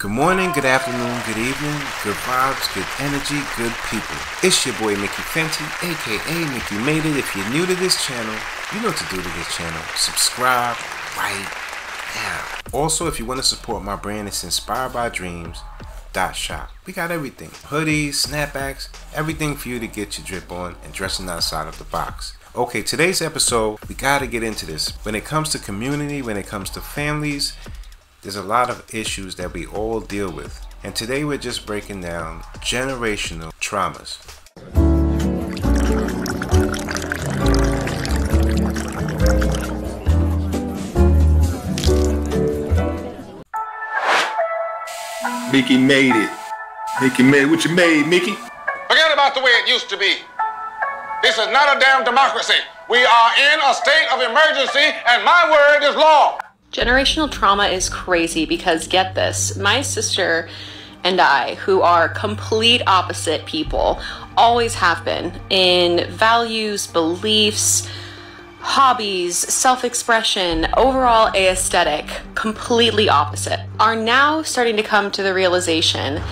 Good morning, good afternoon, good evening, good vibes, good energy, good people. It's your boy Mickey Fenty, aka Mickey Made It. If you're new to this channel, you know what to do to this channel. Subscribe, right yeah. Also, if you want to support my brand, it's inspired by dreams. Dot shop. We got everything hoodies, snapbacks, everything for you to get your drip on and dressing outside of the box. Okay, today's episode, we got to get into this. When it comes to community, when it comes to families, there's a lot of issues that we all deal with. And today we're just breaking down generational traumas. Mickey made it. Mickey made it. What you made, Mickey? Forget about the way it used to be. This is not a damn democracy. We are in a state of emergency, and my word is law. Generational trauma is crazy because get this, my sister and I, who are complete opposite people, always have been in values, beliefs, hobbies, self expression, overall aesthetic, completely opposite, are now starting to come to the realization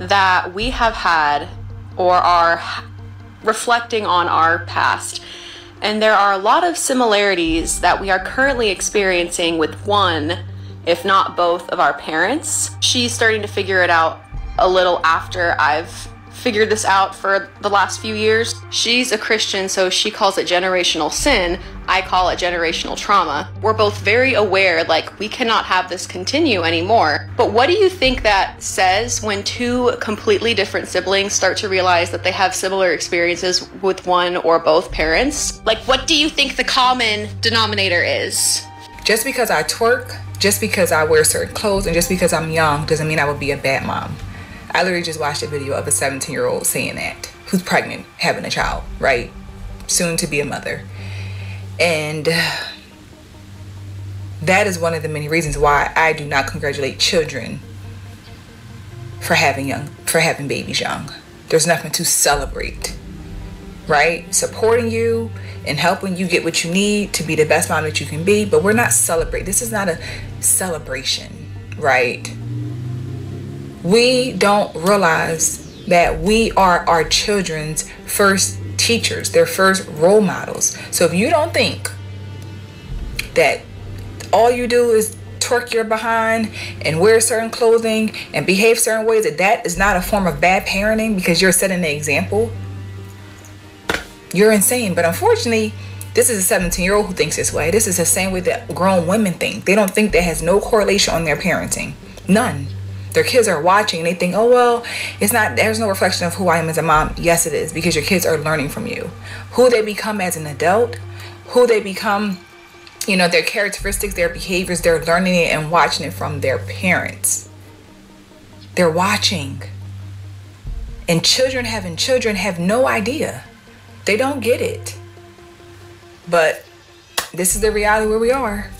that we have had or are reflecting on our past. And there are a lot of similarities that we are currently experiencing with one, if not both, of our parents. She's starting to figure it out a little after I've figured this out for the last few years. She's a Christian, so she calls it generational sin. I call it generational trauma. We're both very aware, like, we cannot have this continue anymore. But what do you think that says when two completely different siblings start to realize that they have similar experiences with one or both parents? Like, what do you think the common denominator is? Just because I twerk, just because I wear certain clothes, and just because I'm young doesn't mean I would be a bad mom. I literally just watched a video of a 17 year old saying that, who's pregnant, having a child, right? Soon to be a mother. And uh, that is one of the many reasons why I do not congratulate children for having young for having babies young. There's nothing to celebrate. Right? Supporting you and helping you get what you need to be the best mom that you can be, but we're not celebrating. This is not a celebration, right? We don't realize that we are our children's first teachers, their first role models. So if you don't think that all you do is twerk your behind and wear certain clothing and behave certain ways, that that is not a form of bad parenting because you're setting the example, you're insane. But unfortunately, this is a 17 year old who thinks this way. This is the same way that grown women think. They don't think that has no correlation on their parenting. None their kids are watching and they think, oh, well, it's not, there's no reflection of who I am as a mom. Yes, it is because your kids are learning from you. Who they become as an adult, who they become, you know, their characteristics, their behaviors, they're learning it and watching it from their parents. They're watching. And children having children have no idea. They don't get it. But this is the reality where we are.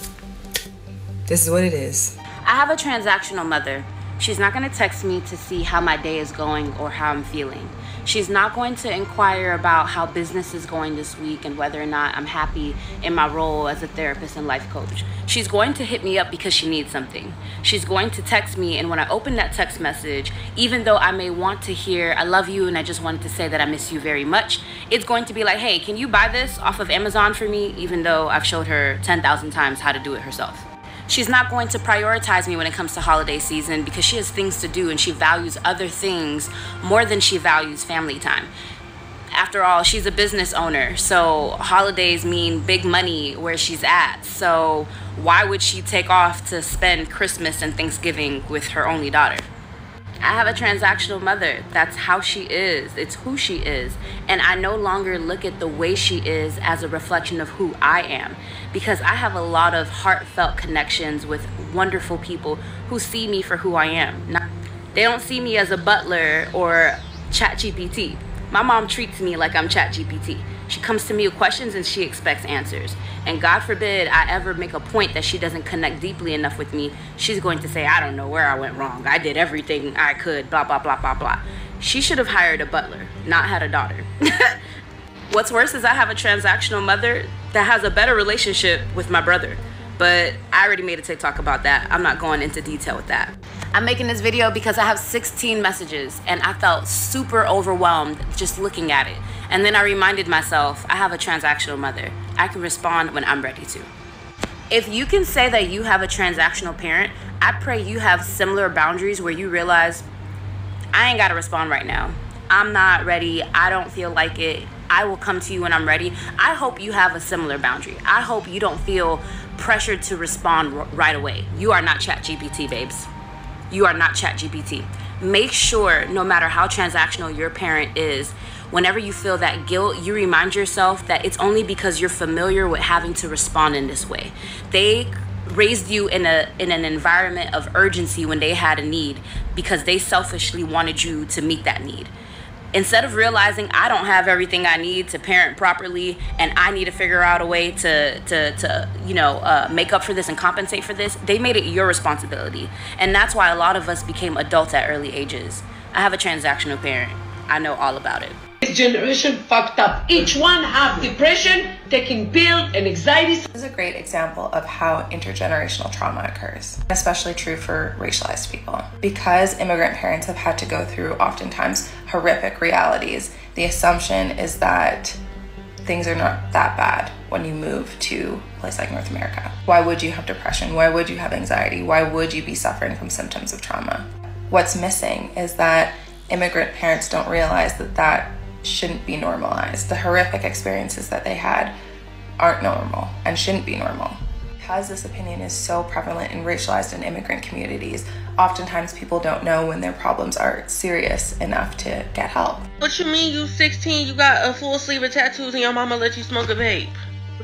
This is what it is. I have a transactional mother. She's not going to text me to see how my day is going or how I'm feeling. She's not going to inquire about how business is going this week and whether or not I'm happy in my role as a therapist and life coach. She's going to hit me up because she needs something. She's going to text me, and when I open that text message, even though I may want to hear, I love you and I just wanted to say that I miss you very much, it's going to be like, hey, can you buy this off of Amazon for me? Even though I've showed her 10,000 times how to do it herself. She's not going to prioritize me when it comes to holiday season because she has things to do and she values other things more than she values family time. After all, she's a business owner, so holidays mean big money where she's at. So, why would she take off to spend Christmas and Thanksgiving with her only daughter? I have a transactional mother. That's how she is. It's who she is. And I no longer look at the way she is as a reflection of who I am because I have a lot of heartfelt connections with wonderful people who see me for who I am. Not, they don't see me as a butler or ChatGPT. My mom treats me like I'm ChatGPT. She comes to me with questions and she expects answers. And God forbid I ever make a point that she doesn't connect deeply enough with me, she's going to say, I don't know where I went wrong. I did everything I could, blah, blah, blah, blah, blah. She should have hired a butler, not had a daughter. What's worse is I have a transactional mother that has a better relationship with my brother. But I already made a TikTok about that. I'm not going into detail with that. I'm making this video because I have 16 messages and I felt super overwhelmed just looking at it. And then I reminded myself I have a transactional mother. I can respond when I'm ready to. If you can say that you have a transactional parent, I pray you have similar boundaries where you realize I ain't got to respond right now. I'm not ready. I don't feel like it. I will come to you when I'm ready. I hope you have a similar boundary. I hope you don't feel pressured to respond r- right away. You are not ChatGPT, babes. You are not ChatGPT. Make sure, no matter how transactional your parent is, whenever you feel that guilt, you remind yourself that it's only because you're familiar with having to respond in this way. They raised you in a in an environment of urgency when they had a need because they selfishly wanted you to meet that need instead of realizing I don't have everything I need to parent properly and I need to figure out a way to to to you know uh, make up for this and compensate for this, they made it your responsibility, and that's why a lot of us became adults at early ages. I have a transactional parent. I know all about it. This generation fucked up. Each one have depression, taking pill and anxiety. This is a great example of how intergenerational trauma occurs, especially true for racialized people. Because immigrant parents have had to go through oftentimes horrific realities, the assumption is that things are not that bad when you move to a place like North America. Why would you have depression? Why would you have anxiety? Why would you be suffering from symptoms of trauma? What's missing is that immigrant parents don't realize that that shouldn't be normalized. The horrific experiences that they had aren't normal and shouldn't be normal. Because this opinion is so prevalent in racialized in immigrant communities, oftentimes people don't know when their problems are serious enough to get help. What you mean you 16, you got a full sleeve of tattoos and your mama let you smoke a vape?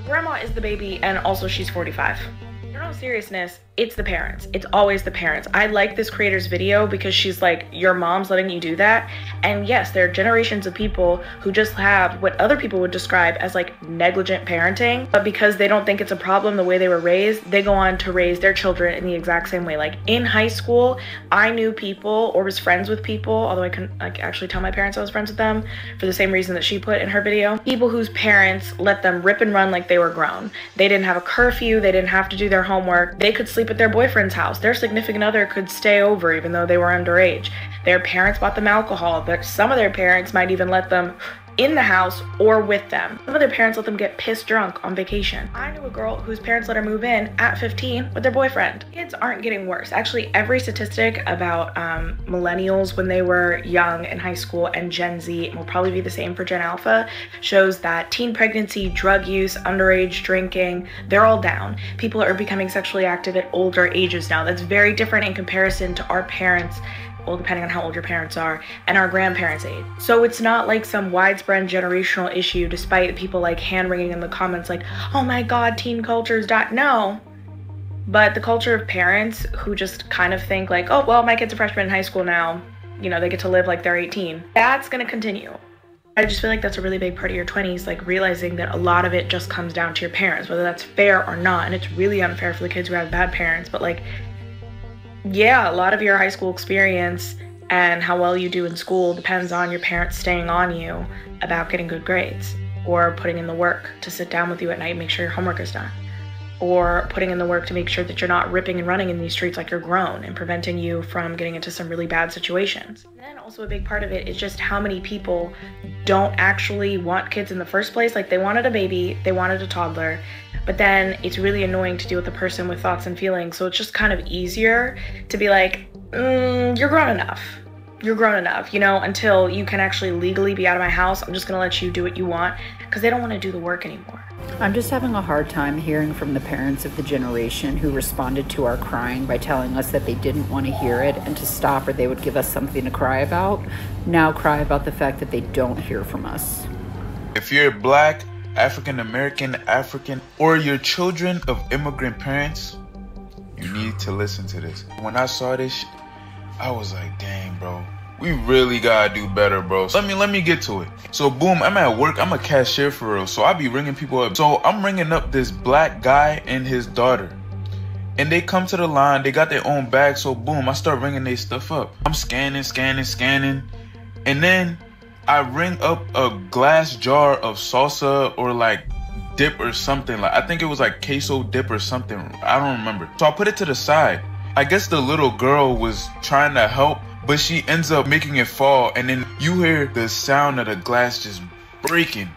Grandma is the baby and also she's 45. In all seriousness, it's the parents. It's always the parents. I like this creator's video because she's like, your mom's letting you do that. And yes, there are generations of people who just have what other people would describe as like negligent parenting, but because they don't think it's a problem the way they were raised, they go on to raise their children in the exact same way. Like in high school, I knew people or was friends with people, although I couldn't like actually tell my parents I was friends with them for the same reason that she put in her video. People whose parents let them rip and run like they were grown. They didn't have a curfew, they didn't have to do their homework, they could sleep at their boyfriend's house. Their significant other could stay over even though they were underage. Their parents bought them alcohol, but some of their parents might even let them in the house or with them. Some of their parents let them get pissed drunk on vacation. I knew a girl whose parents let her move in at 15 with their boyfriend. Kids aren't getting worse. Actually, every statistic about um, millennials when they were young in high school and Gen Z, will probably be the same for Gen Alpha, shows that teen pregnancy, drug use, underage drinking, they're all down. People are becoming sexually active at older ages now. That's very different in comparison to our parents depending on how old your parents are, and our grandparents' age. So it's not like some widespread generational issue, despite people like hand wringing in the comments, like, oh my god, teen culture's dot. No. But the culture of parents who just kind of think, like, oh, well, my kid's a freshman in high school now, you know, they get to live like they're 18, that's gonna continue. I just feel like that's a really big part of your 20s, like realizing that a lot of it just comes down to your parents, whether that's fair or not. And it's really unfair for the kids who have bad parents, but like, yeah, a lot of your high school experience and how well you do in school depends on your parents staying on you about getting good grades or putting in the work to sit down with you at night and make sure your homework is done or putting in the work to make sure that you're not ripping and running in these streets like you're grown and preventing you from getting into some really bad situations. And then also a big part of it is just how many people don't actually want kids in the first place. Like they wanted a baby, they wanted a toddler, but then it's really annoying to deal with a person with thoughts and feelings. So it's just kind of easier to be like, mm, you're grown enough. You're grown enough, you know, until you can actually legally be out of my house. I'm just gonna let you do what you want because they don't wanna do the work anymore. I'm just having a hard time hearing from the parents of the generation who responded to our crying by telling us that they didn't want to hear it and to stop or they would give us something to cry about. Now cry about the fact that they don't hear from us. If you're black, African American, African, or you're children of immigrant parents, you need to listen to this. When I saw this, I was like, dang, bro. We really gotta do better, bro. So let me let me get to it. So boom, I'm at work. I'm a cashier for real. So I be ringing people up. So I'm ringing up this black guy and his daughter. And they come to the line. They got their own bag. So boom, I start ringing their stuff up. I'm scanning, scanning, scanning. And then I ring up a glass jar of salsa or like dip or something. Like I think it was like queso dip or something. I don't remember. So I put it to the side. I guess the little girl was trying to help, but she ends up making it fall, and then you hear the sound of the glass just breaking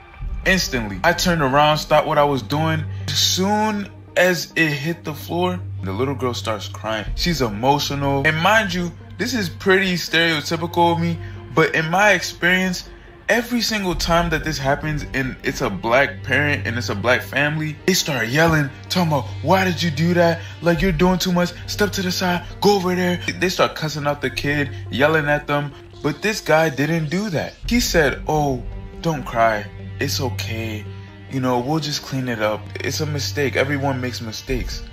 instantly. I turned around, stopped what I was doing. As soon as it hit the floor, the little girl starts crying. She's emotional. And mind you, this is pretty stereotypical of me, but in my experience, every single time that this happens and it's a black parent and it's a black family, they start yelling, talking about, why did you do that? Like you're doing too much. Step to the side, go over there. They start cussing out the kid, yelling at them. But this guy didn't do that. He said, oh, don't cry. It's okay. You know, we'll just clean it up. It's a mistake. Everyone makes mistakes.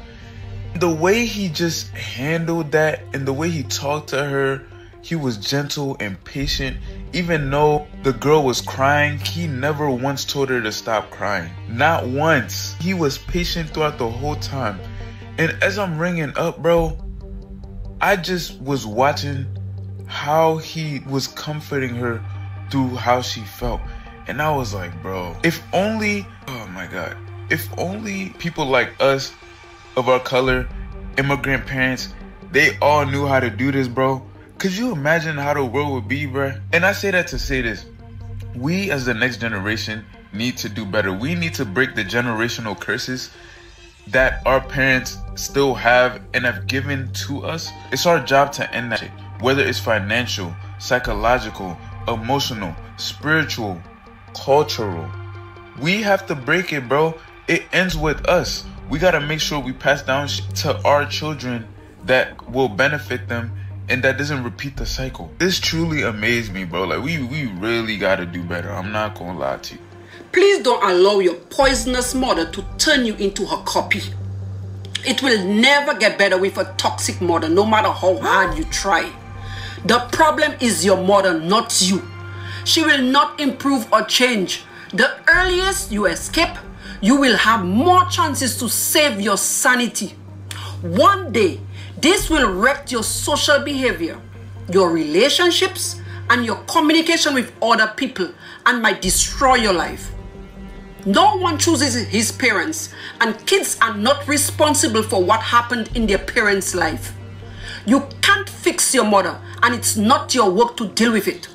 The way he just handled that and the way he talked to her, he was gentle and patient. Even though the girl was crying, he never once told her to stop crying. Not once. He was patient throughout the whole time. And as I'm ringing up, bro, I just was watching how he was comforting her through how she felt. And I was like, bro, if only, oh my God, if only people like us of our color, immigrant parents, they all knew how to do this, bro. Could you imagine how the world would be, bro? And I say that to say this. We as the next generation need to do better. We need to break the generational curses that our parents still have and have given to us. It's our job to end that shit. Whether it's financial, psychological, emotional, spiritual, cultural. We have to break it, bro. It ends with us. We got to make sure we pass down to our children that will benefit them and that doesn't repeat the cycle. This truly amazed me, bro. Like we we really got to do better. I'm not to lie to you. Please don't allow your poisonous mother to turn you into her copy. It will never get better with a toxic mother, no matter how hard you try. The problem is your mother, not you. She will not improve or change. The earliest you escape, you will have more chances to save your sanity. One day, this will wreck your social behavior, your relationships, and your communication with other people and might destroy your life. No one chooses his parents, and kids are not responsible for what happened in their parents' life. You can't fix your mother, and it's not your work to deal with it.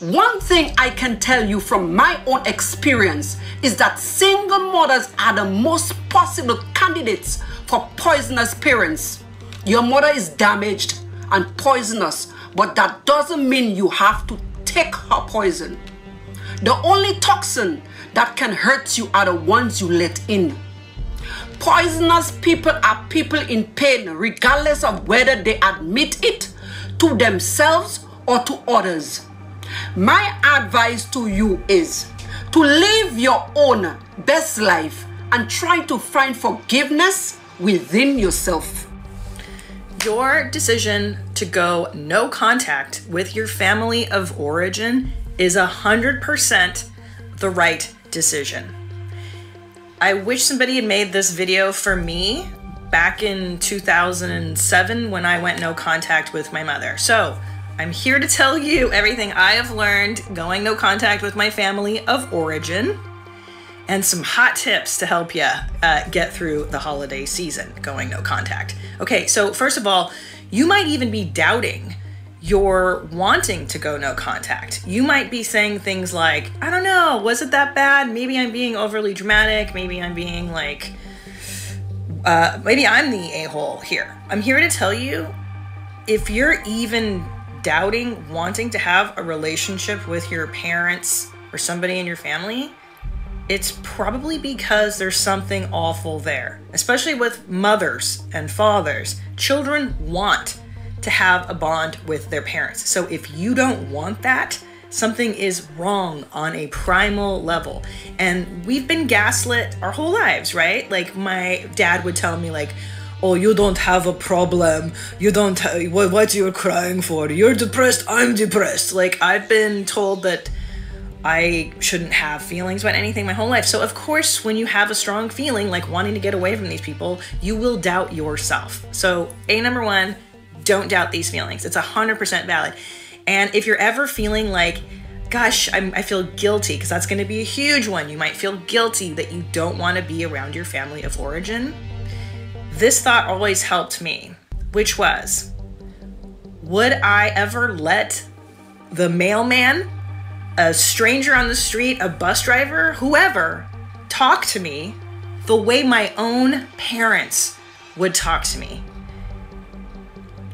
One thing I can tell you from my own experience is that single mothers are the most possible candidates for poisonous parents. Your mother is damaged and poisonous, but that doesn't mean you have to take her poison. The only toxin that can hurt you are the ones you let in. Poisonous people are people in pain, regardless of whether they admit it to themselves or to others. My advice to you is to live your own best life and try to find forgiveness within yourself. Your decision to go no contact with your family of origin is 100% the right decision. I wish somebody had made this video for me back in 2007 when I went no contact with my mother. So, I'm here to tell you everything I have learned going no contact with my family of origin and some hot tips to help you uh, get through the holiday season going no contact. Okay, so first of all, you might even be doubting your wanting to go no contact. You might be saying things like, I don't know, was it that bad? Maybe I'm being overly dramatic. Maybe I'm being like, uh, maybe I'm the a hole here. I'm here to tell you if you're even doubting wanting to have a relationship with your parents or somebody in your family, it's probably because there's something awful there. Especially with mothers and fathers. Children want to have a bond with their parents. So if you don't want that, something is wrong on a primal level. And we've been gaslit our whole lives, right? Like my dad would tell me like, "Oh, you don't have a problem. You don't ha- what what you're crying for? You're depressed. I'm depressed." Like I've been told that I shouldn't have feelings about anything my whole life. So, of course, when you have a strong feeling like wanting to get away from these people, you will doubt yourself. So, A number one, don't doubt these feelings. It's 100% valid. And if you're ever feeling like, gosh, I'm, i feel guilty, because that's going to be a huge one. You might feel guilty that you don't want to be around your family of origin. This thought always helped me. which was Would I ever let the mailman, a stranger on the street, a bus driver, whoever, talk to me the way my own parents would talk to me?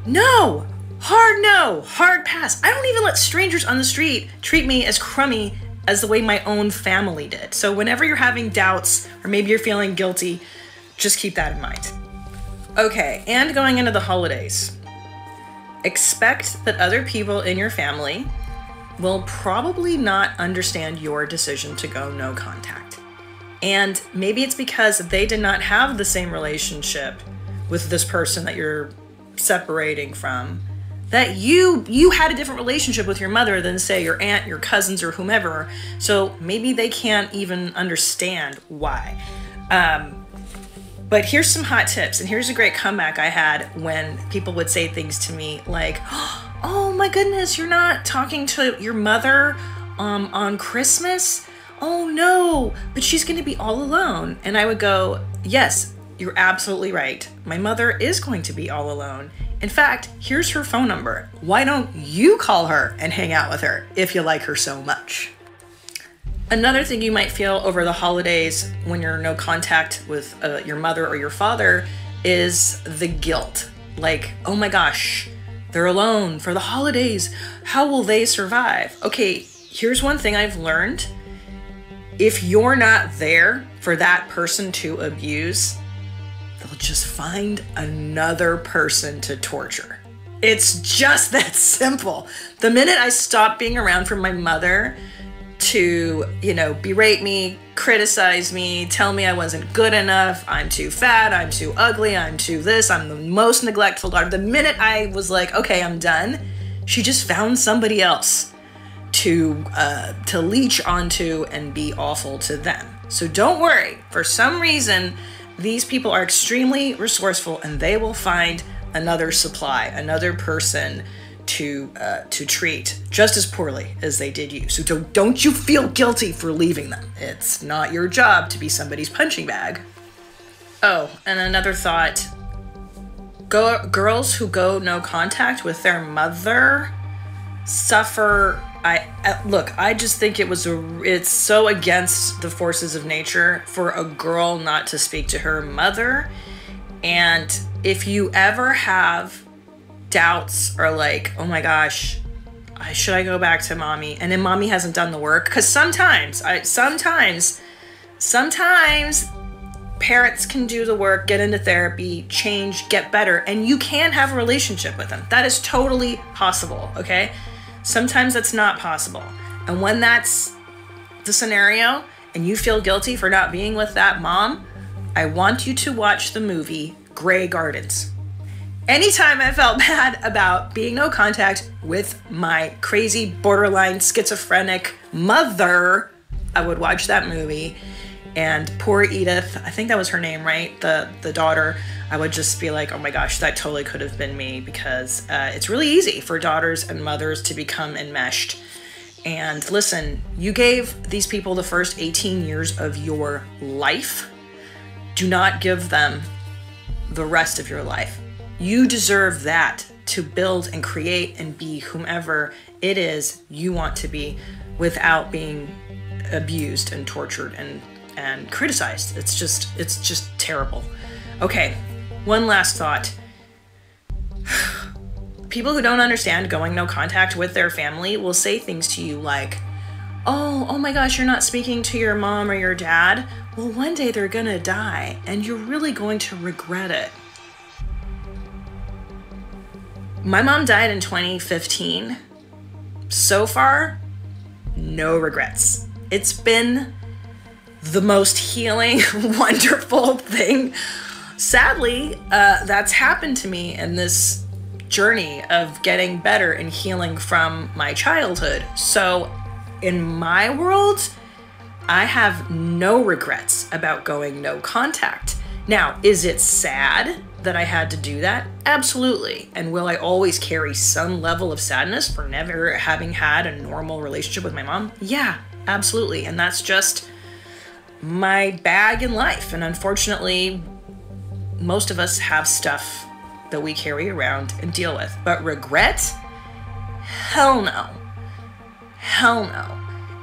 No! Hard no! Hard pass. I don't even let strangers on the street treat me as crummy as the way my own family did. So, whenever you're having doubts or maybe you're feeling guilty, just keep that in mind. Okay, and going into the holidays, expect that other people in your family will probably not understand your decision to go no contact. And maybe it's because they did not have the same relationship with this person that you're separating from that you you had a different relationship with your mother than say your aunt your cousins or whomever so maybe they can't even understand why um, but here's some hot tips and here's a great comeback i had when people would say things to me like oh my goodness you're not talking to your mother um, on christmas oh no but she's going to be all alone and i would go yes you're absolutely right my mother is going to be all alone in fact, here's her phone number. Why don't you call her and hang out with her if you like her so much? Another thing you might feel over the holidays when you're no contact with uh, your mother or your father is the guilt. Like, oh my gosh, they're alone for the holidays. How will they survive? Okay, here's one thing I've learned. If you're not there for that person to abuse, they'll just find another person to torture. It's just that simple. The minute I stopped being around for my mother to, you know, berate me, criticize me, tell me I wasn't good enough, I'm too fat, I'm too ugly, I'm too this, I'm the most neglectful daughter. The minute I was like, okay, I'm done, she just found somebody else to uh, to leech onto and be awful to them. So don't worry. For some reason, these people are extremely resourceful and they will find another supply, another person to uh, to treat just as poorly as they did you. So don't don't you feel guilty for leaving them. It's not your job to be somebody's punching bag. Oh, and another thought. Go, girls who go no contact with their mother suffer I, I look, I just think it was a it's so against the forces of nature for a girl not to speak to her mother. And if you ever have doubts or like, oh my gosh, should I go back to mommy? And then mommy hasn't done the work because sometimes, I sometimes, sometimes parents can do the work, get into therapy, change, get better, and you can have a relationship with them. That is totally possible. Okay, Sometimes that's not possible. And when that's the scenario and you feel guilty for not being with that mom, I want you to watch the movie Grey Gardens. Anytime I felt bad about being no contact with my crazy, borderline schizophrenic mother, I would watch that movie. And poor Edith, I think that was her name, right? The the daughter I would just be like, oh my gosh, that totally could have been me because uh, it's really easy for daughters and mothers to become enmeshed. And listen, you gave these people the first 18 years of your life. Do not give them the rest of your life. You deserve that to build and create and be whomever it is you want to be without being abused and tortured and and criticized. It's just it's just terrible. Okay, one last thought. People who don't understand going no contact with their family will say things to you like, Oh, oh my gosh, you're not speaking to your mom or your dad? Well, one day they're gonna die, and you're really going to regret it. My mom died in 2015. So far, no regrets. It's been the most healing, wonderful thing sadly, uh, that's happened to me in this journey of getting better and healing from my childhood. So, in my world, I have no regrets about going no contact. Now, is it sad that I had to do that? Absolutely. And will I always carry some level of sadness for never having had a normal relationship with my mom? Yeah, absolutely. And that's just my bag in life. And unfortunately, most of us have stuff that we carry around and deal with. But regret? Hell no. Hell no.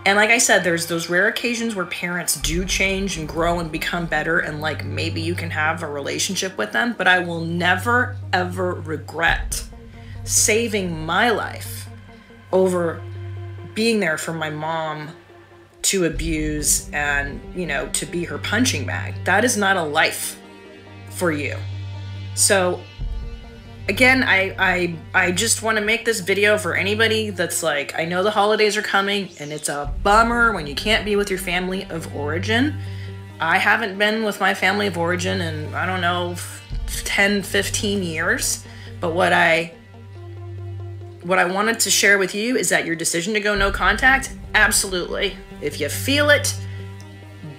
And like I said, there's those rare occasions where parents do change and grow and become better, and like maybe you can have a relationship with them. But I will never, ever regret saving my life over being there for my mom to abuse and, you know, to be her punching bag. That is not a life for you. So again, I I I just want to make this video for anybody that's like, I know the holidays are coming and it's a bummer when you can't be with your family of origin. I haven't been with my family of origin in I don't know 10 15 years, but what I what I wanted to share with you is that your decision to go no contact, absolutely. If you feel it,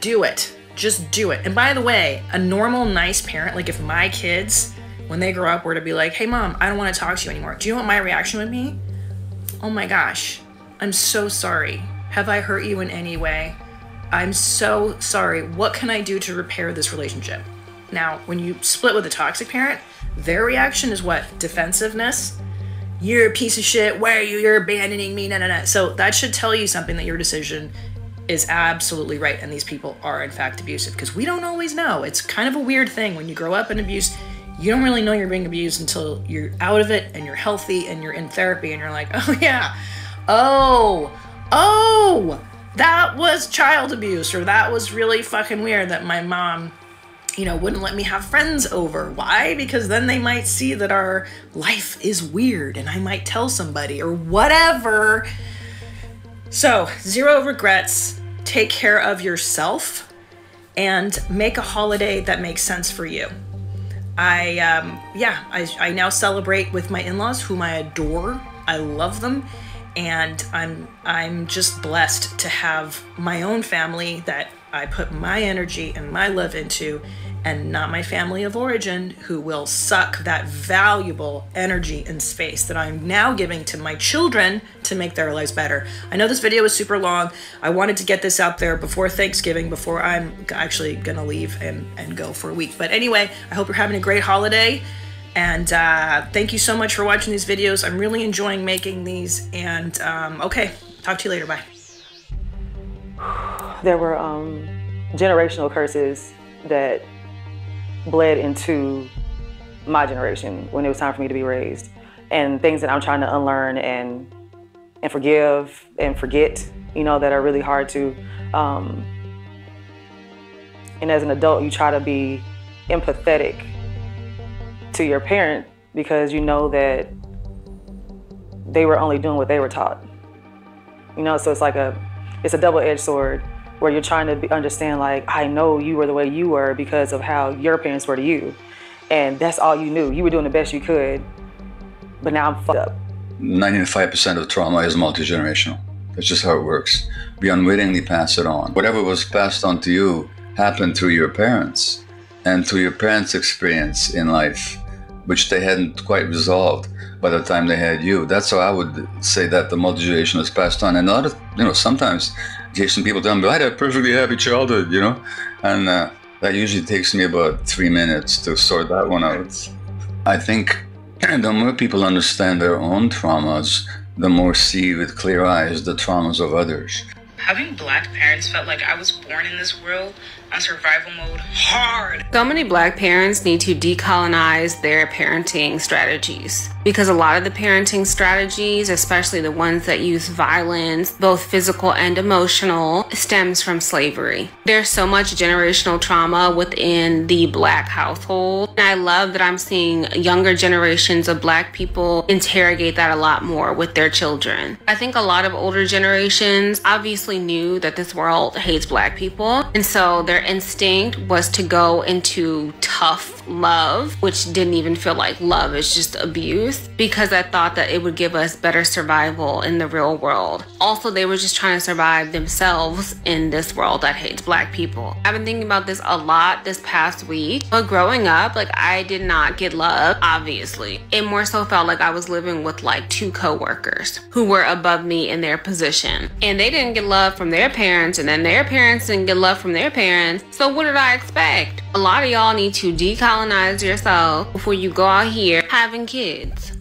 do it. Just do it. And by the way, a normal, nice parent, like if my kids, when they grow up, were to be like, hey, mom, I don't want to talk to you anymore, do you know what my reaction would be? Oh my gosh, I'm so sorry. Have I hurt you in any way? I'm so sorry. What can I do to repair this relationship? Now, when you split with a toxic parent, their reaction is what? Defensiveness you're a piece of shit. Why are you? You're abandoning me. No, no, no. So that should tell you something that your decision is absolutely right. And these people are, in fact, abusive because we don't always know. It's kind of a weird thing when you grow up in abuse. You don't really know you're being abused until you're out of it and you're healthy and you're in therapy and you're like, oh, yeah. Oh, oh, that was child abuse or that was really fucking weird that my mom you know, wouldn't let me have friends over. Why? Because then they might see that our life is weird and I might tell somebody or whatever. So, zero regrets. Take care of yourself and make a holiday that makes sense for you. I, um, yeah, I, I now celebrate with my in laws, whom I adore. I love them. And I'm I'm just blessed to have my own family that I put my energy and my love into and not my family of origin who will suck that valuable energy and space that I'm now giving to my children to make their lives better. I know this video is super long. I wanted to get this out there before Thanksgiving, before I'm actually gonna leave and, and go for a week. But anyway, I hope you're having a great holiday. And uh, thank you so much for watching these videos. I'm really enjoying making these. And um, okay, talk to you later. Bye. There were um, generational curses that bled into my generation when it was time for me to be raised and things that I'm trying to unlearn and and forgive and forget, you know, that are really hard to um, and as an adult you try to be empathetic to your parent because you know that they were only doing what they were taught. You know, so it's like a it's a double-edged sword where you're trying to be, understand like I know you were the way you were because of how your parents were to you, and that's all you knew. You were doing the best you could, but now I'm fucked up. 95% of trauma is multi-generational. That's just how it works. We unwittingly pass it on. Whatever was passed on to you happened through your parents and through your parents' experience in life, which they hadn't quite resolved by the time they had you. That's how I would say that the multi-generational is passed on. And a lot of, you know, sometimes Jason people tell me, I had a perfectly happy childhood, you know? And uh, that usually takes me about three minutes to sort that one out. I think the more people understand their own traumas, the more see with clear eyes the traumas of others. Having black parents felt like I was born in this world on survival mode hard. So many black parents need to decolonize their parenting strategies because a lot of the parenting strategies, especially the ones that use violence, both physical and emotional, stems from slavery. There's so much generational trauma within the black household. And I love that I'm seeing younger generations of black people interrogate that a lot more with their children. I think a lot of older generations obviously knew that this world hates black people. And so they're their instinct was to go into tough love, which didn't even feel like love, it's just abuse, because I thought that it would give us better survival in the real world. Also, they were just trying to survive themselves in this world that hates black people. I've been thinking about this a lot this past week, but growing up, like I did not get love, obviously. It more so felt like I was living with like two coworkers who were above me in their position. And they didn't get love from their parents, and then their parents didn't get love from their parents trans. So what did I expect? A lot of y'all need to decolonize yourself before you go out here having kids.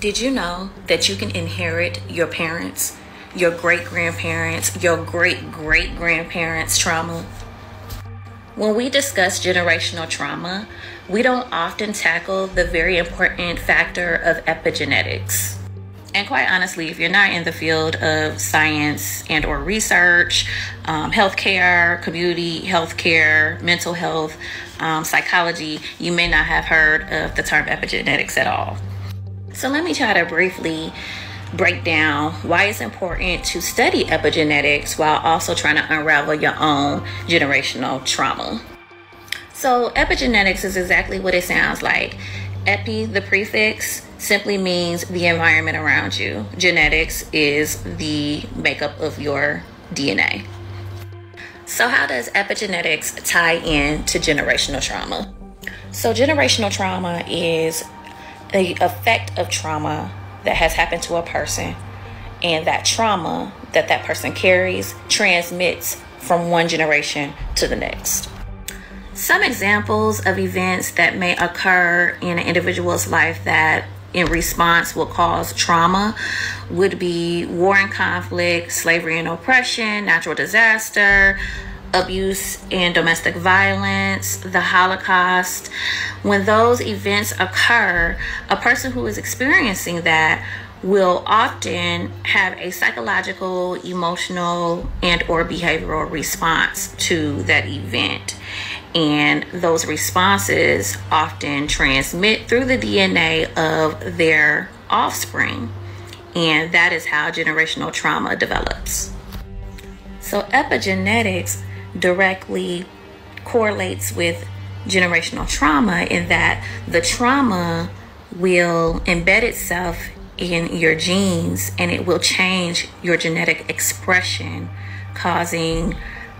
Did you know that you can inherit your parents, your great grandparents, your great great grandparents' trauma? When we discuss generational trauma, we don't often tackle the very important factor of epigenetics. And quite honestly, if you're not in the field of science and or research, um, healthcare, community healthcare, mental health, um, psychology, you may not have heard of the term epigenetics at all. So let me try to briefly break down why it's important to study epigenetics while also trying to unravel your own generational trauma. So, epigenetics is exactly what it sounds like. Epi, the prefix, simply means the environment around you. Genetics is the makeup of your DNA. So, how does epigenetics tie in to generational trauma? So, generational trauma is the effect of trauma that has happened to a person, and that trauma that that person carries transmits from one generation to the next. Some examples of events that may occur in an individual's life that in response will cause trauma would be war and conflict, slavery and oppression, natural disaster, abuse and domestic violence, the Holocaust. When those events occur, a person who is experiencing that will often have a psychological, emotional, and or behavioral response to that event and those responses often transmit through the DNA of their offspring. And that is how generational trauma develops. So, epigenetics directly correlates with generational trauma in that the trauma will embed itself in your genes and it will change your genetic expression, causing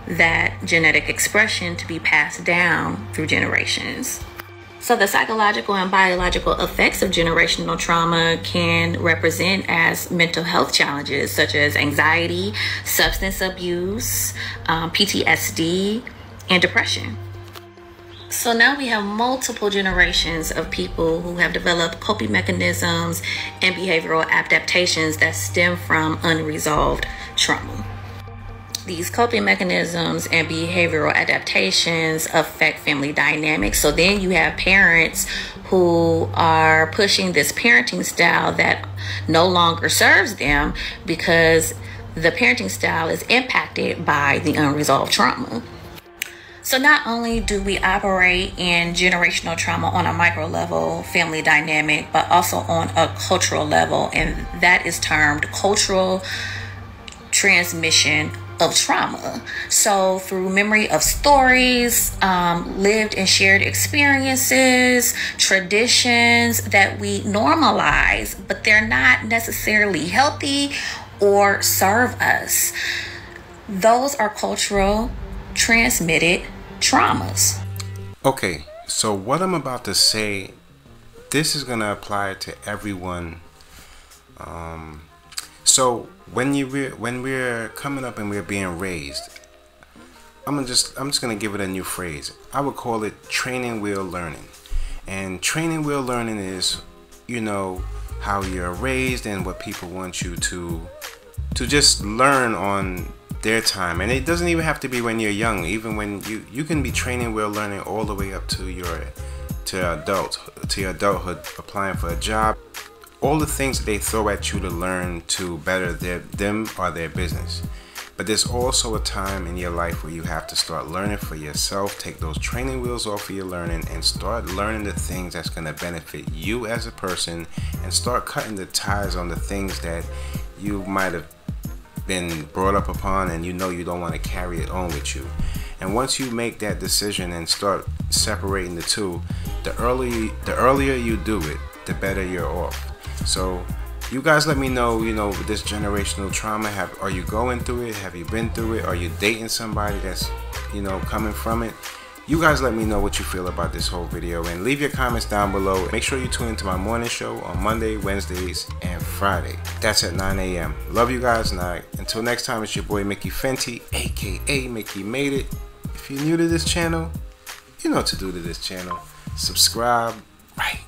that genetic expression to be passed down through generations. So, the psychological and biological effects of generational trauma can represent as mental health challenges such as anxiety, substance abuse, um, PTSD, and depression. So now we have multiple generations of people who have developed coping mechanisms and behavioral adaptations that stem from unresolved trauma these coping mechanisms and behavioral adaptations affect family dynamics. So then you have parents who are pushing this parenting style that no longer serves them because the parenting style is impacted by the unresolved trauma. So, not only do we operate in generational trauma on a micro level, family dynamic, but also on a cultural level, and that is termed cultural transmission of trauma. So, through memory of stories, um, lived and shared experiences, traditions that we normalize, but they're not necessarily healthy or serve us. Those are cultural transmitted traumas. Okay, so what I'm about to say, this is going to apply to everyone. Um, so when you when we're coming up and we're being raised, I'm gonna just I'm just gonna give it a new phrase. I would call it training wheel learning. And training wheel learning is, you know, how you're raised and what people want you to to just learn on their time. And it doesn't even have to be when you're young. Even when you you can be training wheel learning all the way up to your to adult to your adulthood, applying for a job, all the things that they throw at you to learn to better their, them or their business. But there's also a time in your life where you have to start learning for yourself, take those training wheels off of your learning, and start learning the things that's going to benefit you as a person, and start cutting the ties on the things that you might have been brought up upon and you know you don't want to carry it on with you. And once you make that decision and start separating the two, the early the earlier you do it, the better you're off. So you guys let me know, you know, this generational trauma. Have are you going through it? Have you been through it? Are you dating somebody that's, you know, coming from it? You guys let me know what you feel about this whole video and leave your comments down below. Make sure you tune into my morning show on Monday, Wednesdays, and Friday. That's at 9 a.m. Love you guys, I, until next time, it's your boy Mickey Fenty, aka Mickey Made It If you're new to this channel, you know what to do to this channel. Subscribe right